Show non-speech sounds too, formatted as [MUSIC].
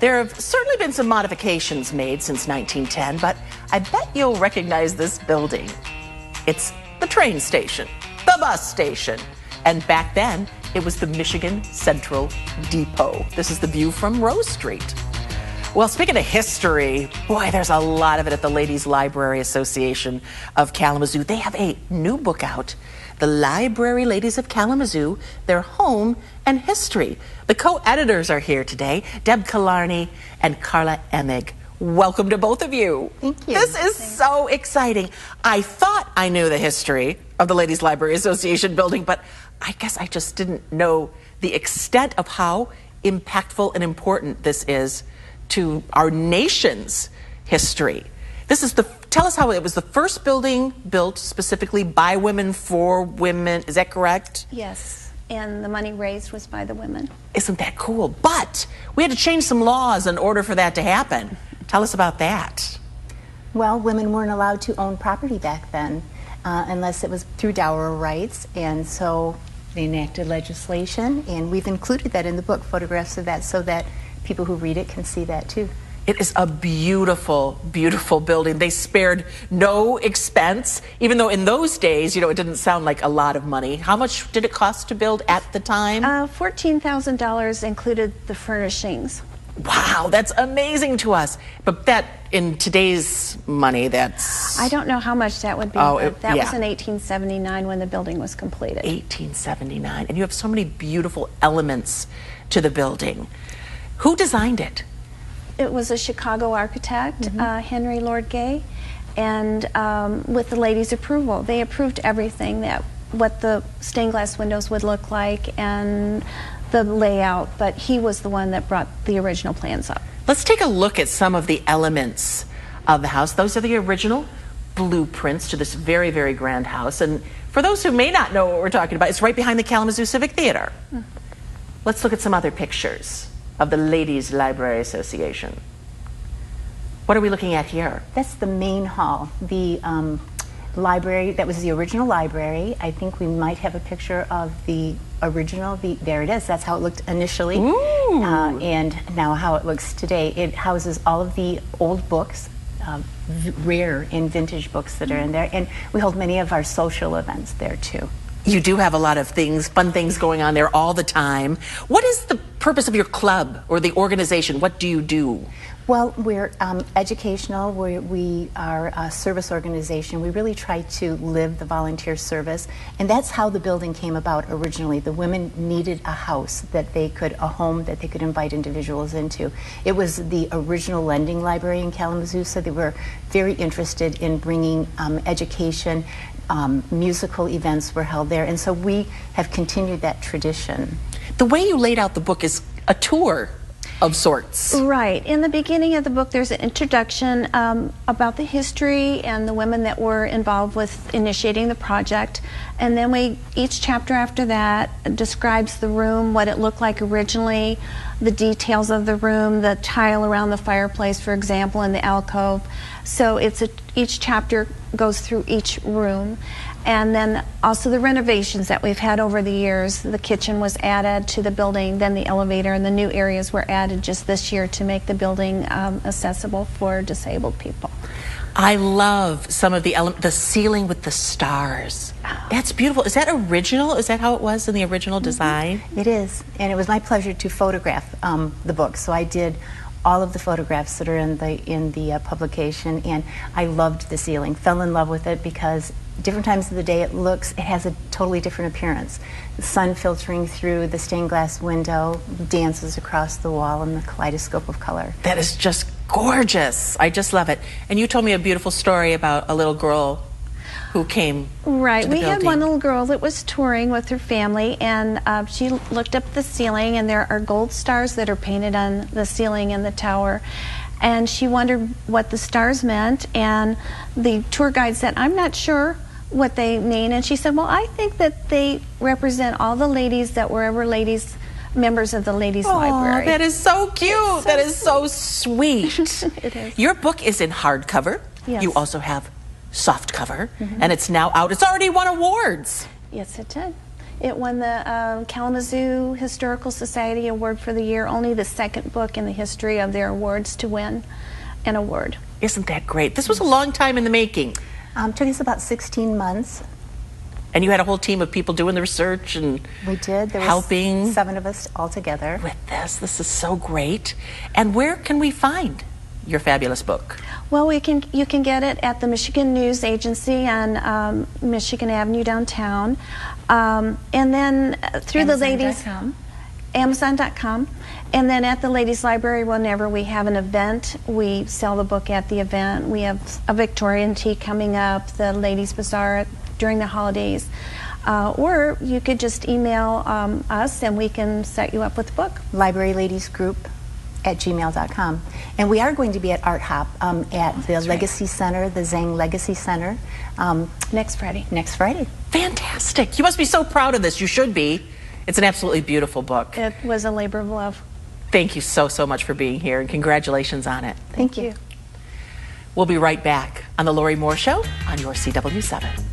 There have certainly been some modifications made since 1910, but I bet you'll recognize this building. It's the train station, the bus station, and back then it was the Michigan Central Depot. This is the view from Rose Street. Well, speaking of history, boy, there's a lot of it at the Ladies Library Association of Kalamazoo. They have a new book out, The Library Ladies of Kalamazoo, Their Home and History. The co-editors are here today, Deb Killarney and Carla Emig. Welcome to both of you. Thank you. This is Thanks. so exciting. I thought I knew the history of the Ladies Library Association building, but I guess I just didn't know the extent of how impactful and important this is to our nation's history. This is the tell us how it was the first building built specifically by women for women. Is that correct? Yes, and the money raised was by the women. Isn't that cool? But we had to change some laws in order for that to happen. Tell us about that. Well, women weren't allowed to own property back then uh, unless it was through dower rights, and so they enacted legislation, and we've included that in the book, photographs of that, so that people who read it can see that too. It is a beautiful, beautiful building. They spared no expense, even though in those days, you know, it didn't sound like a lot of money. How much did it cost to build at the time? Uh, $14,000 included the furnishings. wow, that's amazing to us. But that, in today's money, that's I don't know how much that would be, Oh, it- that was in 1879 when the building was completed. 1879. And you have so many beautiful elements to the building. Who designed it? It was a Chicago architect, Mm-hmm. uh, Henry Lord Gay, and um, with the ladies' approval, they approved everything that what the stained glass windows would look like and the layout. But he was the one that brought the original plans up. Let's take a look at some of the elements of the house. Those are the original blueprints to this very, very grand house. And for those who may not know what we're talking about, it's right behind the Kalamazoo Civic Theater. Let's look at some other pictures of the Ladies Library Association. What are we looking at here? That's the main hall, the um, library, that was the original library. I think we might have a picture of the original, the, there it is, that's how it looked initially. Uh, and now how it looks today. It houses all of the old books, v- rare and vintage books that are in there. And we hold many of our social events there too. You do have a lot of things, fun things going on there all the time. What is the purpose of your club or the organization? What do you do? Well, we're um, educational. we we are a service organization. We really try to live the volunteer service, and that's how the building came about originally. The women needed a house that they could, a home that they could invite individuals into. It was the original lending library in Kalamazoo, so they were very interested in bringing um, education. Um, musical events were held there, and so we have continued that tradition. The way you laid out the book is a tour of sorts. Right. In the beginning of the book, there's an introduction um, about the history and the women that were involved with initiating the project. And then we, each chapter after that describes the room, what it looked like originally, the details of the room, the tile around the fireplace, for example, in the alcove. So it's a, each chapter goes through each room. And then also the renovations that we've had over the years. The kitchen was added to the building, then the elevator and the new areas were added just this year to make the building um, accessible for disabled people. I love some of the element, the ceiling with the stars. That's beautiful. Is that original? Is that how it was in the original design? It is, and it was my pleasure to photograph um, the book. So I did all of the photographs that are in the in the uh, publication, and I loved the ceiling. Fell in love with it because different times of the day it looks it has a totally different appearance. The sun filtering through the stained glass window dances across the wall in the kaleidoscope of color. That is just gorgeous. I just love it. And you told me a beautiful story about a little girl who came. Right. We had one little girl that was touring with her family, and uh, she looked up the ceiling, and there are gold stars that are painted on the ceiling in the tower. And she wondered what the stars meant, and the tour guide said, I'm not sure what they mean. And she said, Well, I think that they represent all the ladies that were ever ladies, members of the ladies' Aw, library. that is so cute. so that is so sweet. [LAUGHS] It is. Your book is in hardcover. Yes. You also have soft cover, and it's now out. It's already won awards. yes, it did. It won the uh, Kalamazoo Historical Society Award for the year, only the second book in the history of their awards to win an award. Isn't that great? This was a long time in the making. Um, took us about 16 months. And you had a whole team of people doing the research and We did. There was helping seven of us all together. with this. This is so great. And where can we find your fabulous book? Well, we can you can get it at the Michigan News Agency on um, Michigan Avenue downtown, um, and then uh, through the ladies. Amazon.com. Amazon.com. And then at the Ladies Library, whenever we have an event, we sell the book at the event. We have a Victorian tea coming up, the Ladies Bazaar during the holidays. Uh, or you could just email um, us and we can set you up with the book. Library Ladies Group at gmail.com. And we are going to be at Art Hop um, at the right. Legacy Center, the Zhang Legacy Center, um, Next Friday. next Friday. Fantastic. You must be so proud of this. You should be. It's an absolutely beautiful book. It was a labor of love. Thank you so, so much for being here and congratulations on it. Thank you. We'll be right back on The Lori Moore Show on your CW7.